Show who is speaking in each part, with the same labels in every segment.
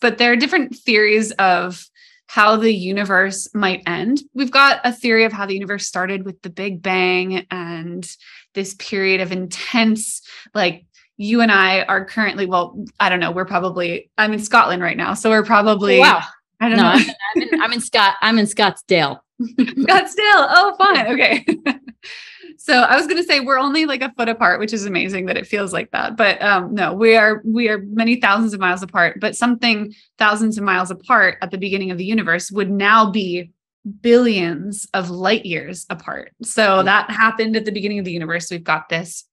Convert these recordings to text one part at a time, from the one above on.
Speaker 1: but there are different theories of how the universe might end. We've got a theory of how the universe started with the Big Bang and this period of intense, like you and I are currently, well, I don't know, we're probably, I'm in Scotland right now. So we're probably,
Speaker 2: Oh, wow.
Speaker 1: I don't
Speaker 2: No,
Speaker 1: know.
Speaker 2: I'm, in, I'm in Scott. I'm in Scottsdale.
Speaker 1: Scottsdale. Oh, fine. Okay. so I was going to say we're only like a foot apart, which is amazing that it feels like that. But um, no, we are we are many thousands of miles apart. But something thousands of miles apart at the beginning of the universe would now be billions of light years apart. So that happened at the beginning of the universe. We've got this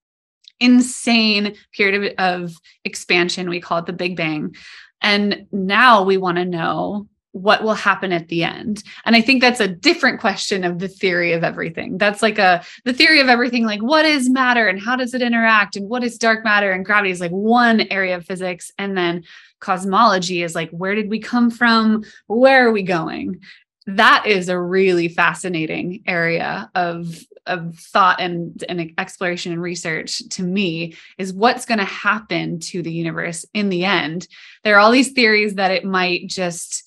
Speaker 1: insane period of, of expansion. We call it the Big Bang. And now we want to know what will happen at the end. And I think that's a different question of the theory of everything. That's like a the theory of everything like what is matter and how does it interact and what is dark matter and gravity is like one area of physics and then cosmology is like where did we come from? Where are we going? That is a really fascinating area of of thought and, and exploration and research to me is what's going to happen to the universe in the end. There are all these theories that it might just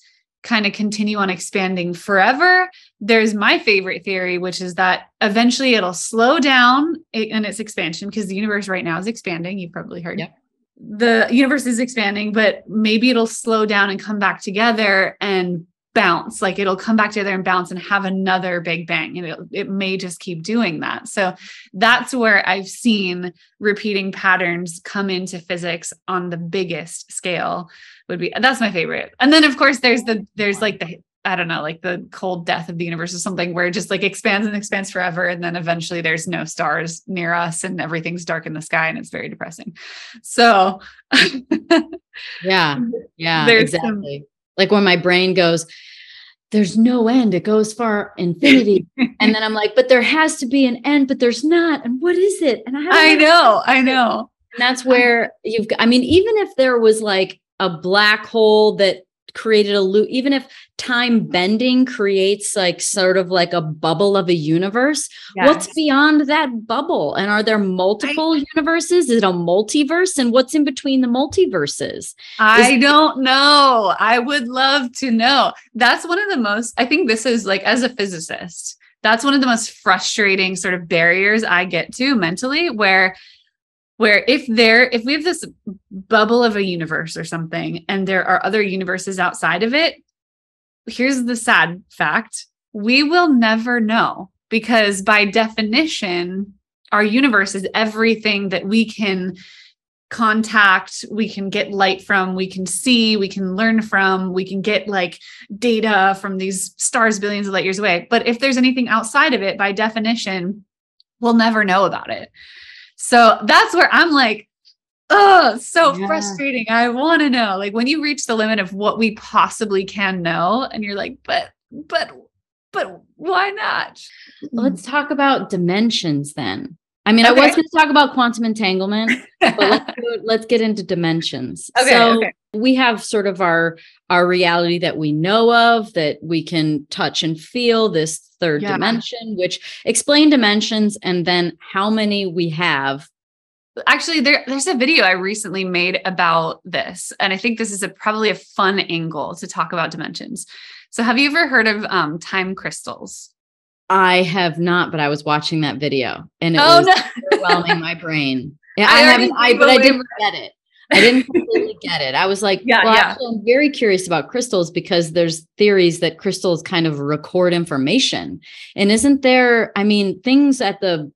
Speaker 1: kind of continue on expanding forever. There's my favorite theory, which is that eventually it'll slow down in its expansion because the universe right now is expanding. You've probably heard.
Speaker 2: Yep.
Speaker 1: The universe is expanding, but maybe it'll slow down and come back together and bounce like it'll come back together and bounce and have another big bang and it, it may just keep doing that so that's where i've seen repeating patterns come into physics on the biggest scale would be that's my favorite and then of course there's the there's like the i don't know like the cold death of the universe or something where it just like expands and expands forever and then eventually there's no stars near us and everything's dark in the sky and it's very depressing so
Speaker 2: Yeah. Yeah.
Speaker 1: There's some-
Speaker 2: exactly. Like when my brain goes, there's no end. It goes far infinity. and then I'm like, but there has to be an end, but there's not. And what is it? And I,
Speaker 1: i know i know
Speaker 2: And that's where you've I mean, even if there was like a black hole that created a loop, even if time mm-hmm. bending creates like sort of like a bubble of a universe, what's beyond that bubble? And are there multiple universes? Is it a multiverse? And what's in between the multiverses?
Speaker 1: I don't know. I would love to know. That's one of the most, I think this is like, as a physicist, that's one of the most frustrating sort of barriers I get to mentally, where where if there if we have this bubble of a universe or something and there are other universes outside of it here's the sad fact. We will never know because by definition our universe is everything that we can contact we can get light from we can see we can learn from we can get like data from these stars billions of light years away. But if there's anything outside of it by definition we'll never know about it so that's where i'm like oh so
Speaker 2: Yeah.
Speaker 1: frustrating i want to know like when you reach the limit of what we possibly can know and you're like but but but why not
Speaker 2: Let's mm. talk about dimensions then. I mean, I was going to talk about quantum entanglement, but let's, do let's get into dimensions.
Speaker 1: Okay,
Speaker 2: so
Speaker 1: okay.
Speaker 2: we have sort of our our reality that we know of that we can touch and feel this third
Speaker 1: Yeah.
Speaker 2: dimension, which explain dimensions and then how many we have.
Speaker 1: actually there there's a video I recently made about this and I think this is a probably a fun angle to talk about dimensions. So have you ever heard of um time crystals?
Speaker 2: I have not, but I was watching that video and it
Speaker 1: Oh
Speaker 2: was
Speaker 1: no.
Speaker 2: overwhelming my brain. Yeah,
Speaker 1: I
Speaker 2: I, haven't, I, but I didn't get it. I didn't completely get it. I was like,
Speaker 1: Yeah,
Speaker 2: well,
Speaker 1: yeah.
Speaker 2: actually, I'm very curious about crystals because there's theories that crystals kind of record information. And isn't there, I mean, things at the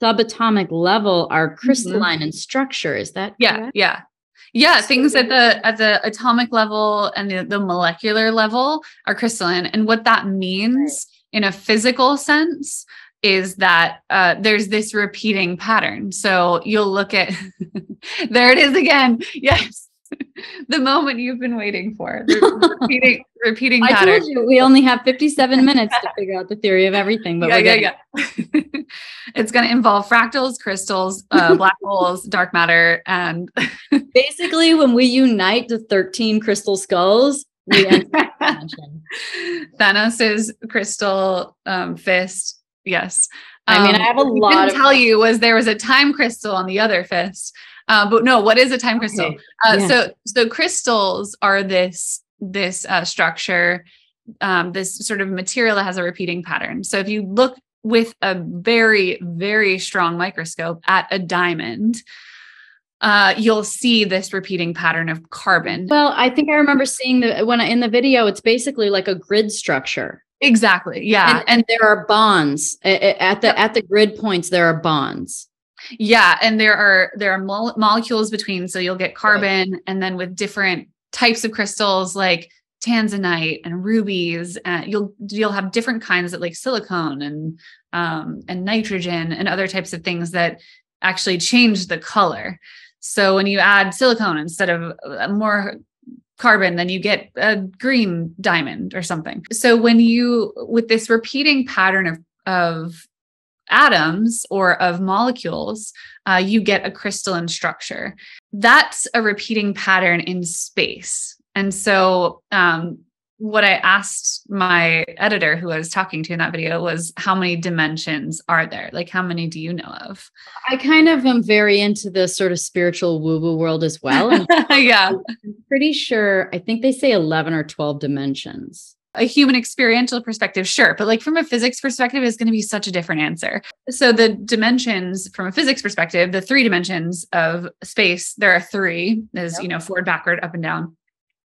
Speaker 2: subatomic level are mm-hmm. crystalline in structure. Is that
Speaker 1: Yeah,
Speaker 2: correct?
Speaker 1: yeah. Yeah, things at the at the atomic level and the, the molecular level are crystalline. And what that means in a physical sense is that uh, there's this repeating pattern. So you'll look at there it is again. Yes. the moment you've been waiting for. Repeating repeating
Speaker 2: I
Speaker 1: pattern.
Speaker 2: told you we only have 57 minutes to figure out the theory of everything, but
Speaker 1: yeah, yeah,
Speaker 2: getting
Speaker 1: yeah. it's going to involve fractals, crystals, uh, black holes, dark matter, and
Speaker 2: basically when we unite the 13 crystal skulls, we enter that.
Speaker 1: Thanos's crystal um, fist. Yes.
Speaker 2: I mean,
Speaker 1: Um,
Speaker 2: I have a lot
Speaker 1: didn't
Speaker 2: of
Speaker 1: tell you was there was a time crystal on the other fist. Uh, but no, what is a time crystal?
Speaker 2: Okay.
Speaker 1: Uh,
Speaker 2: Yeah.
Speaker 1: So, so crystals are this this uh, structure, um, this sort of material that has a repeating pattern. So, if you look with a very very strong microscope at a diamond, uh, you'll see this repeating pattern of carbon.
Speaker 2: Well, I think I remember seeing the when I, in the video, it's basically like a grid structure.
Speaker 1: exactly, yeah,
Speaker 2: and, and there are bonds at the at the grid points. There are bonds.
Speaker 1: Yeah, and there are there are mole- molecules between. So you'll get carbon, and then with different types of crystals like tanzanite and rubies, uh, you'll you'll have different kinds of like silicone and um, and nitrogen and other types of things that actually change the color. So when you add silicone instead of uh, more carbon, then you get a green diamond or something. So when you with this repeating pattern of of atoms or of molecules, uh, you get a crystalline structure. That's a repeating pattern in space. And so, um, what I asked my editor who I was talking to in that video was, How many dimensions are there? Like, how many do you know of?
Speaker 2: I kind of am very into the sort of spiritual woo woo world as well.
Speaker 1: Yeah.
Speaker 2: I'm pretty sure, I think they say 11 or 12 dimensions.
Speaker 1: a human experiential perspective, sure, but like from a physics perspective, is going to be such a different answer. So the dimensions from a physics perspective, the three dimensions of space, there are three, is
Speaker 2: Yep.
Speaker 1: you know, forward, backward, up and down,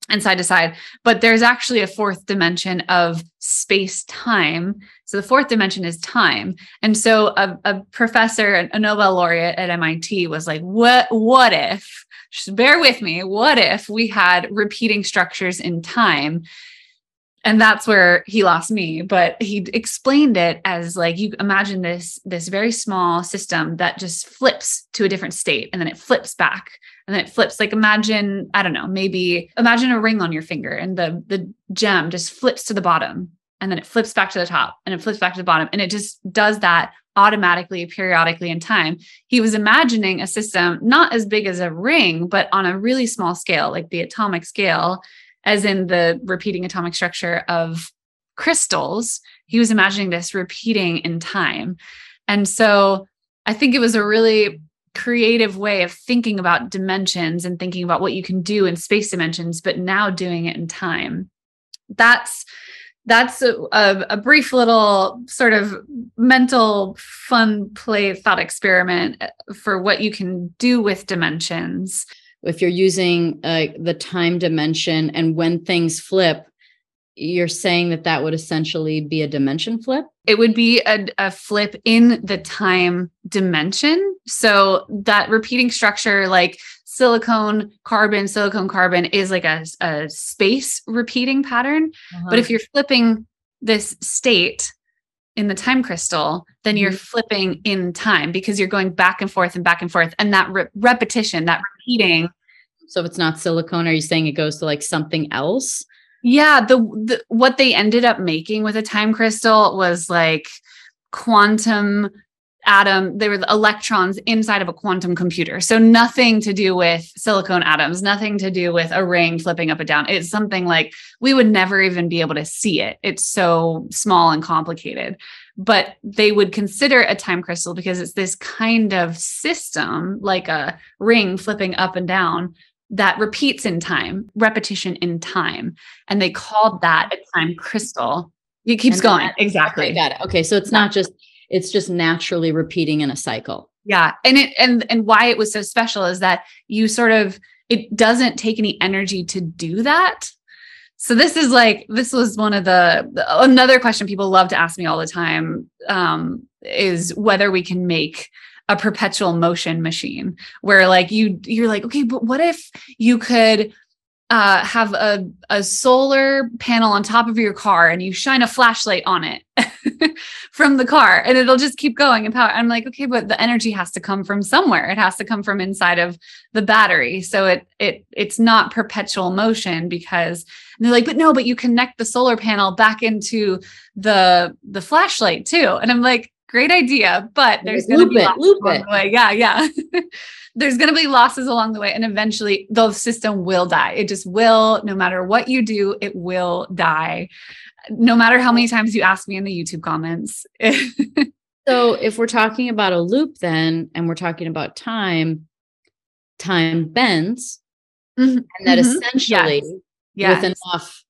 Speaker 1: and side to side. But there's actually a fourth dimension of space time. So the fourth dimension is time. And so a, a professor, a Nobel laureate at MIT was like, what, what if, just bear with me, what if we had repeating structures in time? and that's where he lost me but he explained it as like you imagine this this very small system that just flips to a different state and then it flips back and then it flips like imagine i don't know maybe imagine a ring on your finger and the the gem just flips to the bottom and then it flips back to the top and it flips back to the bottom and it just does that automatically periodically in time he was imagining a system not as big as a ring but on a really small scale like the atomic scale as in the repeating atomic structure of crystals. He was imagining this repeating in time. And so I think it was a really creative way of thinking about dimensions and thinking about what you can do in space dimensions, but now doing it in time. That's that's a, a, brief little sort of mental fun play thought experiment uh, for what you can do with dimensions
Speaker 2: If you're using uh, the time dimension and when things flip, you're saying that that would essentially be a dimension flip.
Speaker 1: it would be a, a flip in the time dimension. So that repeating structure, like silicone, carbon, silicone, carbon, is like a, a space repeating pattern. Uh-huh. But if you're flipping this state in the time crystal, then you're mm-hmm. flipping in time because you're going back and forth and back and forth. And that re- repetition, that repeating,
Speaker 2: so if it's not silicone, are you saying it goes to like something else?
Speaker 1: Yeah, the, the what they ended up making with a time crystal was like quantum atom they were electrons inside of a quantum computer. So nothing to do with silicone atoms nothing to do with a ring flipping up and down. It's something like we would never even be able to see it. It's so small and complicated. But they would consider a time crystal because it's this kind of system like a ring flipping up and down that repeats in time, repetition in time. And they called that a time crystal. It keeps
Speaker 2: And
Speaker 1: going.
Speaker 2: that-
Speaker 1: Exactly.
Speaker 2: Okay, got it. Okay, so it's not just it's just naturally repeating in a cycle.
Speaker 1: Yeah. And it and and why it was so special is that you sort of it doesn't take any energy to do that. So this is like this was one of the another question people love to ask me all the time um, is whether we can make a perpetual motion machine where like you you're like okay but what if you could uh, have a, a solar panel on top of your car and you shine a flashlight on it from the car and it'll just keep going and power. I'm like, okay, but the energy has to come from somewhere. It has to come from inside of the battery. So it it it's not perpetual motion because they're like, but no, but you connect the solar panel back into the the flashlight too. And I'm like, great idea, but there's gonna
Speaker 2: Loop
Speaker 1: be
Speaker 2: it,
Speaker 1: losses
Speaker 2: loop
Speaker 1: along
Speaker 2: it.
Speaker 1: the way. Yeah, yeah. there's going to be losses along the way and eventually the system will die it just will no matter what you do it will die no matter how many times you ask me in the youtube comments
Speaker 2: So if we're talking about a loop then and we're talking about time, time bends
Speaker 1: Mhm,
Speaker 2: and that
Speaker 1: mhm.
Speaker 2: essentially
Speaker 1: Yes.
Speaker 2: with enough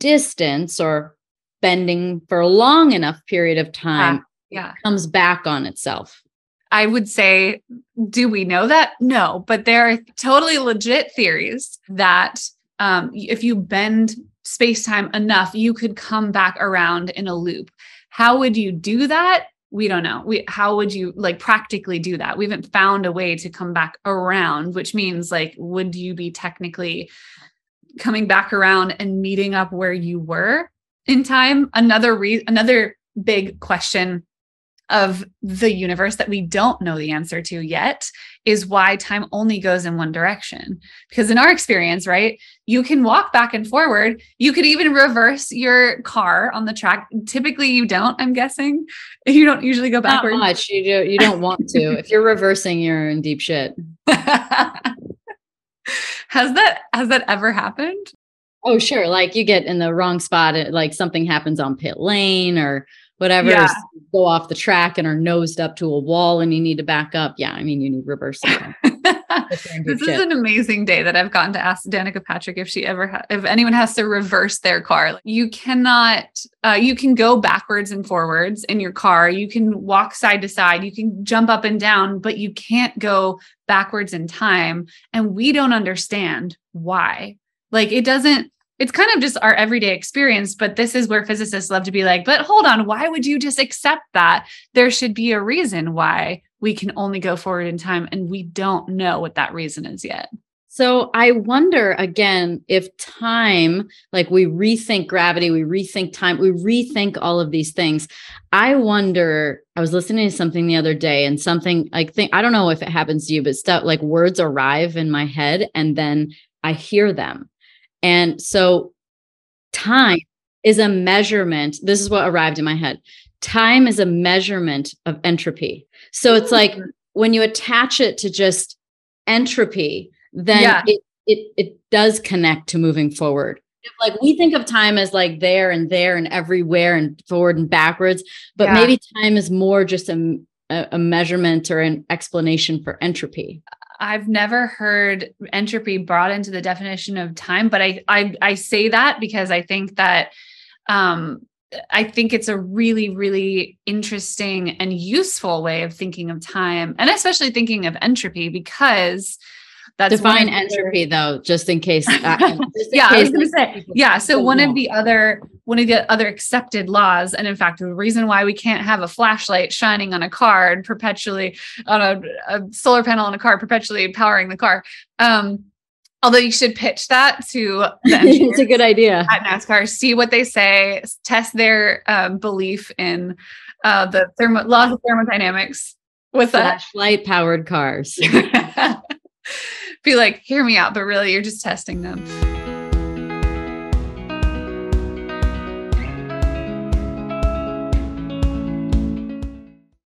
Speaker 2: distance or bending for a long enough period of time
Speaker 1: yeah.
Speaker 2: comes back on itself.
Speaker 1: I would say, do we know that? No, but there are totally legit theories that um, if you bend space time enough, you could come back around in a loop. How would you do that? We don't know. We how would you like practically do that? We haven't found a way to come back around, which means like, would you be technically coming back around and meeting up where you were in time? Another re- another big question of the universe that we don't know the answer to yet is why time only goes in one direction. Because in our experience, right, you can walk back and forward. You could even reverse your car on the track. Typically, you don't, I'm guessing. You don't usually go backwards.
Speaker 2: Not much. You do you don't want to. if you're reversing, you're in deep shit.
Speaker 1: has that has that ever happened?
Speaker 2: Oh, sure. Like you get in the wrong spot, like something happens on pit lane or whatever,
Speaker 1: Yeah.
Speaker 2: go off the track and are nosed up to a wall and you need to back up. Yeah, I mean, you need reversing. if you're in deep
Speaker 1: this is an amazing day that I've gotten to ask Danica Patrick if she ever ha- if anyone has to reverse their car. You cannot uh, you can go backwards and forwards in your car. You can walk side to side. You can jump up and down, but you can't go backwards in time. And we don't understand why. Like it doesn't. It's kind of just our everyday experience, but this is where physicists love to be like, but hold on, why would you just accept that? There should be a reason why we can only go forward in time and we don't know what that reason is yet.
Speaker 2: So I wonder again if time, like we rethink gravity, we rethink time, we rethink all of these things. I wonder, I was listening to something the other day and something I think, I don't know if it happens to you, but stuff like words arrive in my head and then I hear them. And so time is a measurement. This is what arrived in my head. Time is a measurement of entropy. So it's like mm-hmm. when you attach it to just entropy, then
Speaker 1: Yeah.
Speaker 2: it, it it does connect to moving forward. Like we think of time as like there and there and everywhere and forward and backwards, but
Speaker 1: Yeah.
Speaker 2: maybe time is more just a, a a measurement or an explanation for entropy.
Speaker 1: I've never heard entropy brought into the definition of time, but I I, I say that because I think that um, I think it's a really, really interesting and useful way of thinking of time, and especially thinking of entropy because that's
Speaker 2: Define entropy though, just in case. uh, just in
Speaker 1: yeah, I was going to say, yeah. So one of the other one of the other accepted laws, and in fact, the reason why we can't have a flashlight shining on a car and perpetually on a, a solar panel on a car perpetually powering the car. Um, although you should pitch that to the
Speaker 2: it's a good idea.
Speaker 1: at NASCAR, see what they say, test their um, belief in uh, the thermo- laws of thermodynamics with.
Speaker 2: Flashlight powered cars.
Speaker 1: Be like, hear me out, but really, you're just testing them.